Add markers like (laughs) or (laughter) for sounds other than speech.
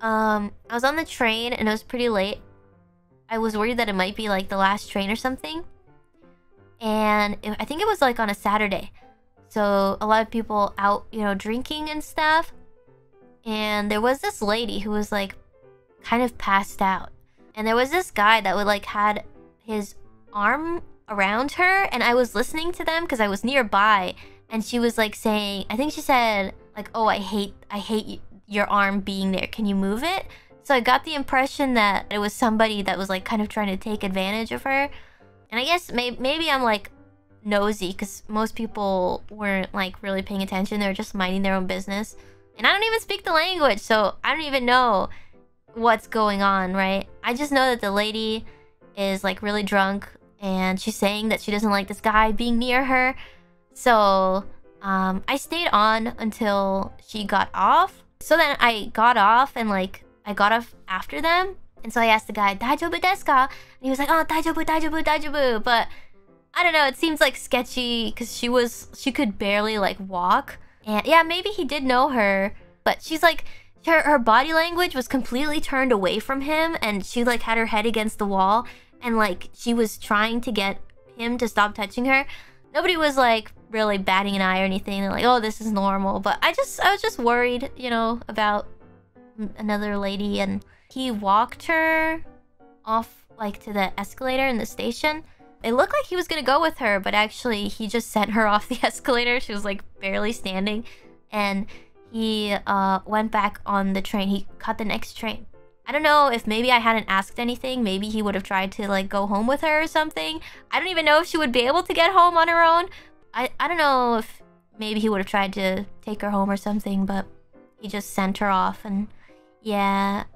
Um, I was on the train and it was pretty late. I was worried that it might be like the last train or something. And it, I think it was like on a Saturday. So a lot of people out, you know, drinking and stuff. And there was this lady who was like kind of passed out. And there was this guy that would like had his arm around her and I was listening to them because I was nearby and she was like saying I think she said like oh I hate I hate your arm being there. Can you move it? So I got the impression that it was somebody that was like kind of trying to take advantage of her. And I guess may maybe I'm like nosy because most people weren't like really paying attention. They were just minding their own business. And I don't even speak the language so I don't even know what's going on right? I just know that the lady is like really drunk and she's saying that she doesn't like this guy being near her. So um, I stayed on until she got off. So then I got off and like I got off after them. And so I asked the guy, "Daijoubu desu ka?" And he was like, "Oh, daijoubu, daijoubu, daijoubu." But I don't know. It seems like sketchy because she was she could barely like walk. And yeah, maybe he did know her, but she's like her her body language was completely turned away from him, and she like had her head against the wall and like she was trying to get him to stop touching her. Nobody was like really batting an eye or anything. They're like, oh, this is normal. But I just, I was just worried, you know, about another lady. And he walked her off like to the escalator in the station. It looked like he was gonna go with her, but actually he just (laughs) sent her off the (laughs) escalator. She was like barely standing. And he uh, went back on the train. He caught the next train. I don't know if maybe I hadn't asked anything. Maybe he would have tried to like go home with her or something. I don't even know if she would be able to get home on her own. I, I don't know if maybe he would have tried to take her home or something, but he just sent her off and yeah,